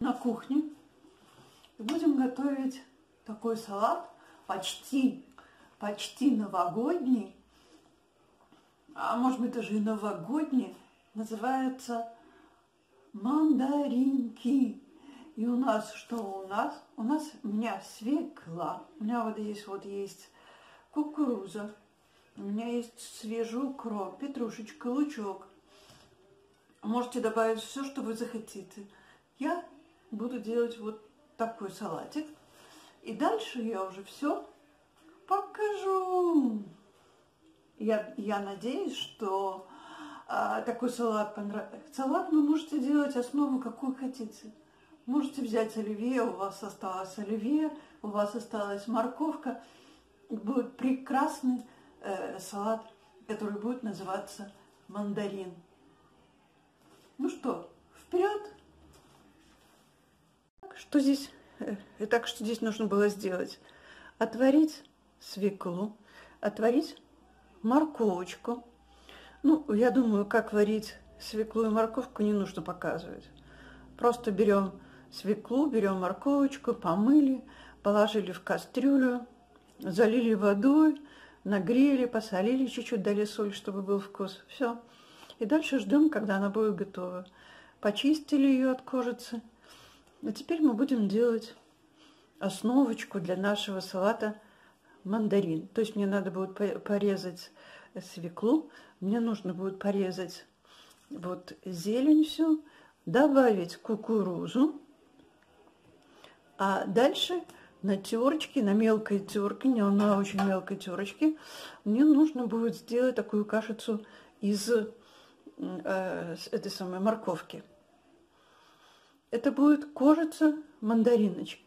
на кухне и будем готовить такой салат почти, почти новогодний, а может быть даже и новогодний, называется мандаринки. И у нас что у нас? У нас у меня свекла, у меня вот здесь вот есть кукуруза, у меня есть свежий укроп, петрушечка, лучок. Можете добавить все, что вы захотите. Я буду делать вот такой салатик. И дальше я уже все покажу. Я, я надеюсь, что а, такой салат понравится. Салат вы можете делать основу, какую хотите. Можете взять оливье, у вас осталось оливье, у вас осталась морковка. Будет прекрасный э, салат, который будет называться мандарин. Ну что, вперед! Что здесь и так что здесь нужно было сделать? Отварить свеклу, отварить морковочку. Ну, я думаю, как варить свеклу и морковку не нужно показывать. Просто берем свеклу, берем морковочку, помыли, положили в кастрюлю, залили водой, нагрели, посолили чуть-чуть, дали соль, чтобы был вкус. Все. И дальше ждем, когда она будет готова. Почистили ее от кожицы. А теперь мы будем делать основочку для нашего салата мандарин. То есть мне надо будет порезать свеклу, мне нужно будет порезать вот зелень всю, добавить кукурузу, а дальше на терочке, на мелкой терке, не на очень мелкой терочке, мне нужно будет сделать такую кашицу из э, этой самой морковки. Это будет кожица мандариночек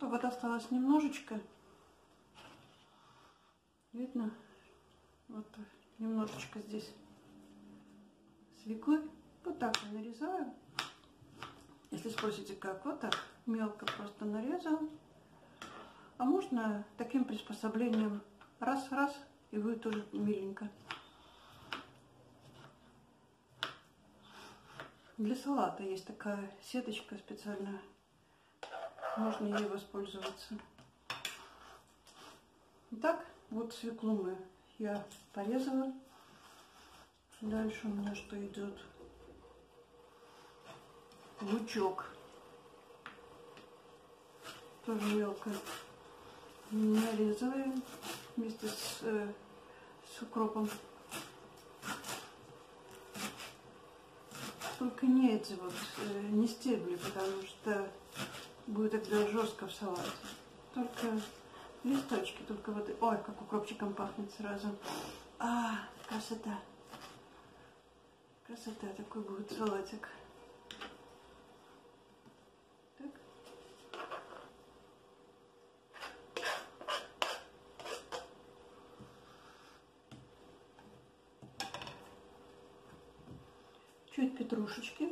что вот осталось немножечко. Видно? Вот немножечко здесь свеклы. Вот так я нарезаю. Если спросите, как, вот так мелко просто нарезал. А можно таким приспособлением раз-раз, и будет тоже миленько. Для салата есть такая сеточка специальная можно ей воспользоваться. Итак, вот свеклу мы я порезала. Дальше у меня что идет? Лучок. Тоже мелко нарезаем вместе с, э, с укропом. Только не эти вот, э, не стебли, потому что будет тогда жестко в салате. Только листочки, только вот... Ой, как укропчиком пахнет сразу. А, красота. Красота, такой будет салатик. Так. Чуть петрушечки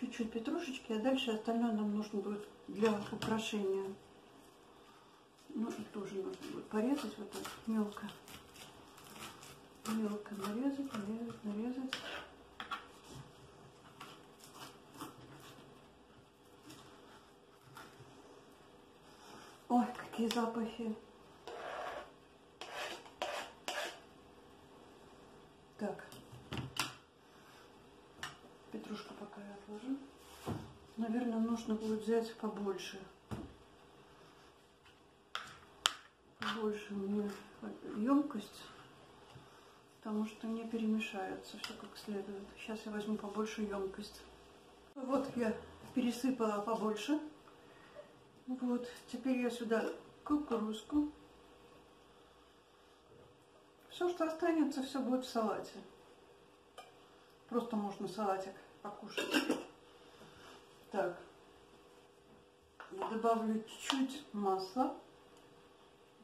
чуть-чуть петрушечки, а дальше остальное нам нужно будет для украшения. Ну и тоже нужно будет порезать вот так мелко. Мелко нарезать, нарезать, нарезать. Ой, какие запахи. Так. Петрушку пока я отложу. Наверное, нужно будет взять побольше. Побольше мне емкость, потому что не перемешается все как следует. Сейчас я возьму побольше емкость. Вот я пересыпала побольше. Вот, теперь я сюда кукурузку. Все, что останется, все будет в салате. Просто можно салатик покушать. Так. Добавлю чуть-чуть масла.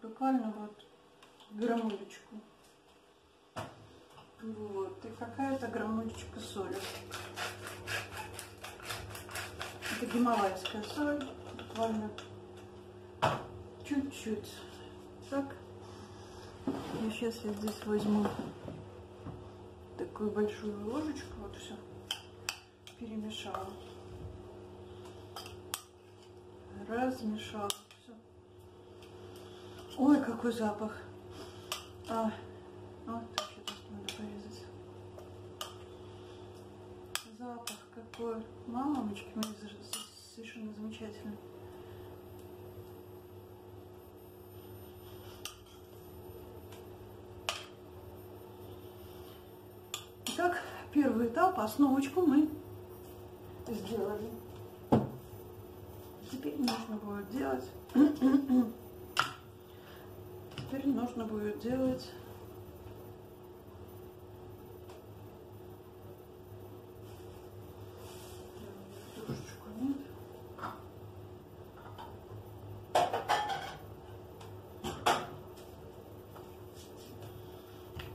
Буквально вот грамулечку. Вот. И какая-то грамулечка соли. Это гималайская соль. Буквально чуть-чуть. Так. И сейчас я здесь возьму такую большую ложечку, вот все. перемешала. Размешала. Все. Ой, какой запах. А, вот так сейчас надо порезать. Запах какой. Мамочки мои совершенно замечательный. Итак, первый этап, основочку мы сделали. Будет делать... Теперь нужно будет делать...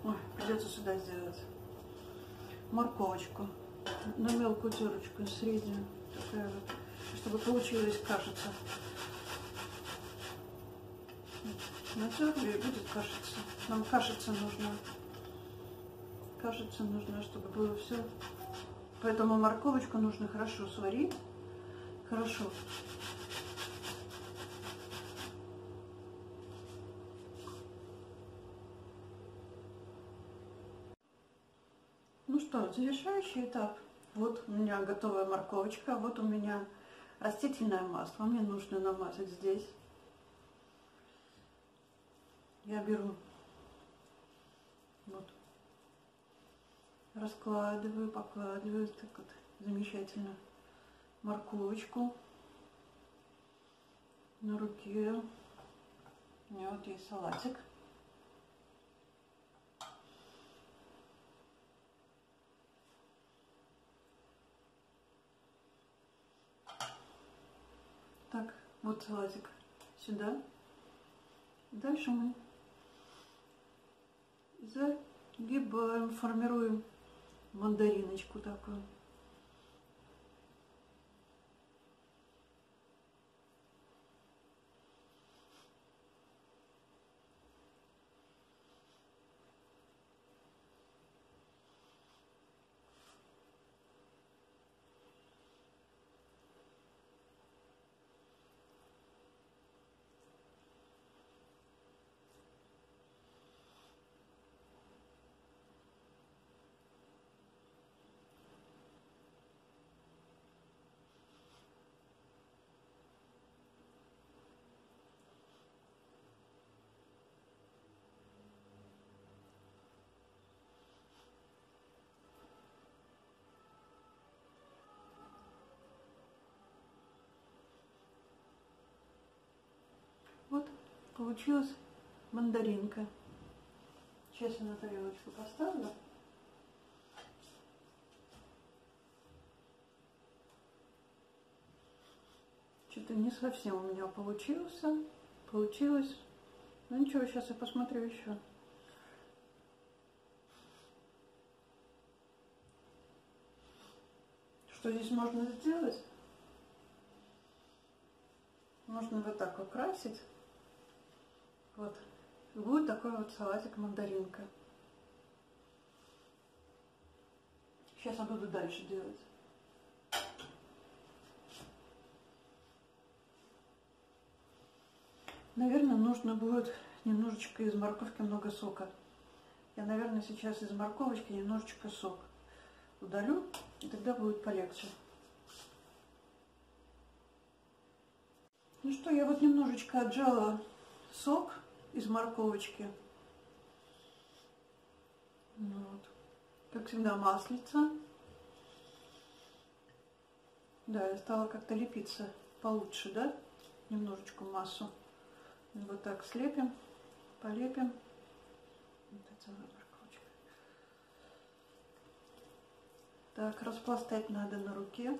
Ой, придется сюда сделать морковочку на мелкую терочку, среднюю, такая вот, чтобы получилось кашица. Натерли и будет кашица. Нам кашица нужна. Кашица нужна, чтобы было все. Поэтому морковочку нужно хорошо сварить. Хорошо. Ну что, завершающий этап. Вот у меня готовая морковочка, вот у меня растительное масло. Мне нужно намазать здесь. Я беру вот, раскладываю, покладываю, так вот замечательно морковочку на руке. У меня вот есть салатик. Так, вот салатик сюда. Дальше мы загибаем, формируем мандариночку такую. Вот получилась мандаринка. Сейчас я на тарелочку поставлю. Что-то не совсем у меня получился. Получилось. Ну ничего, сейчас я посмотрю еще. Что здесь можно сделать? Можно вот так украсить. Вот. Будет такой вот салатик мандаринка. Сейчас я буду дальше делать. Наверное, нужно будет немножечко из морковки много сока. Я, наверное, сейчас из морковочки немножечко сок удалю, и тогда будет полегче. Ну что, я вот немножечко отжала сок из морковочки. Вот. Как всегда маслица. Да, я стала как-то лепиться получше, да? Немножечко массу. Вот так слепим, полепим. Вот это морковочка. Так, распластать надо на руке.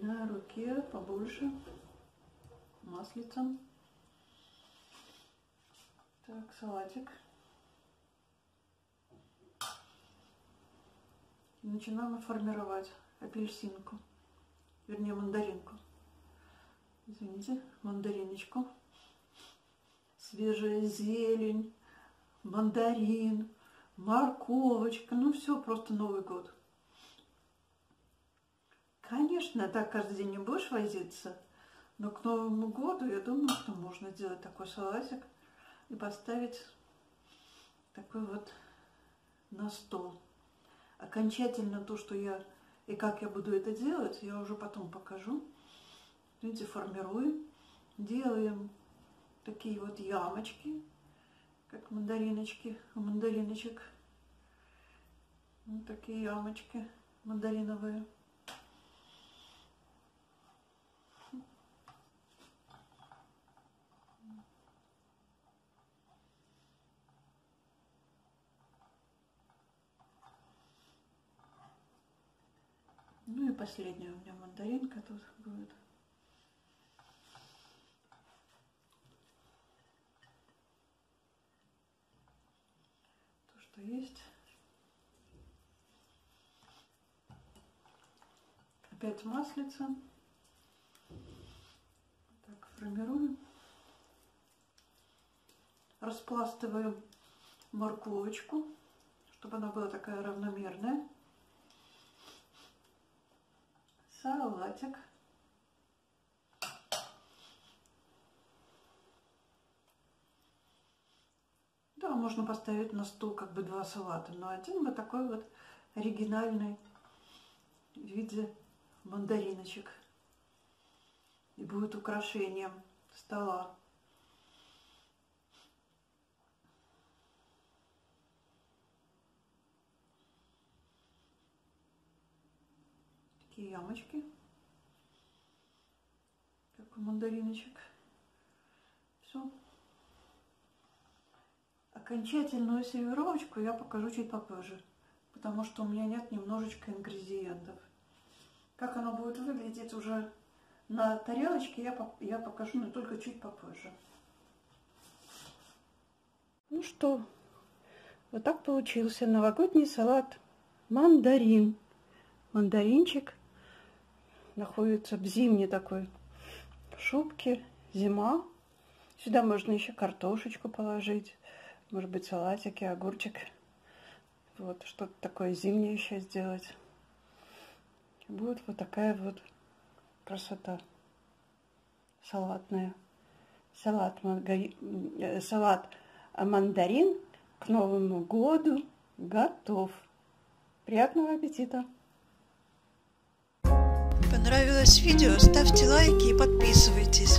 На руке побольше маслицем. Так, салатик. И начинаем формировать апельсинку, вернее мандаринку. Извините, мандариночку. Свежая зелень, мандарин, морковочка, ну все, просто Новый год. Конечно, так каждый день не будешь возиться, но к Новому году я думаю, что можно сделать такой салатик и поставить такой вот на стол. Окончательно то, что я и как я буду это делать, я уже потом покажу. Видите, формируем, делаем такие вот ямочки, как мандариночки, у мандариночек. Вот такие ямочки мандариновые. Ну и последняя у меня мандаринка тут будет. То, что есть. Опять маслица. Так, формируем. Распластываем морковочку, чтобы она была такая равномерная. Салатик. Да, можно поставить на стол как бы два салата, но один вот такой вот оригинальный в виде мандариночек. И будет украшением стола. Такие ямочки, как у мандариночек. Все. Окончательную сервировочку я покажу чуть попозже, потому что у меня нет немножечко ингредиентов. Как оно будет выглядеть уже на тарелочке, я, я покажу, но только чуть попозже. Ну что, вот так получился новогодний салат мандарин. Мандаринчик находится в зимней такой шубке, зима. Сюда можно еще картошечку положить, может быть, салатики, огурчик. Вот, что-то такое зимнее еще сделать. Будет вот такая вот красота салатная. Салат, мангари... Э, салат мандарин к Новому году готов. Приятного аппетита! Понравилось видео? Ставьте лайки и подписывайтесь.